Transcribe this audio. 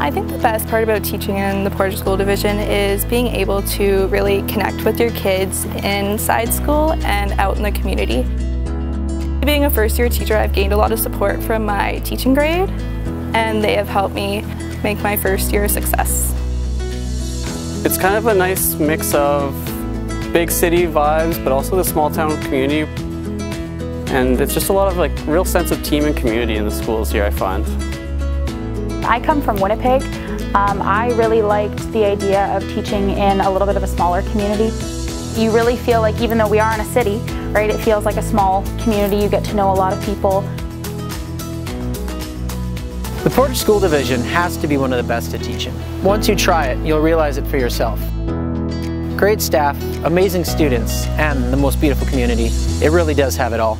I think the best part about teaching in the Portage School Division is being able to really connect with your kids inside school and out in the community. Being a first year teacher, I've gained a lot of support from my teaching grade and they have helped me make my first year a success. It's kind of a nice mix of big city vibes, but also the small town community. And it's just a lot of like real sense of team and community in the schools here, I find. I come from Winnipeg. Um, I really liked the idea of teaching in a little bit of a smaller community. You really feel like even though we are in a city, right, it feels like a small community. You get to know a lot of people. The Portage School Division has to be one of the best at teaching. Once you try it, you'll realize it for yourself. Great staff, amazing students, and the most beautiful community. It really does have it all.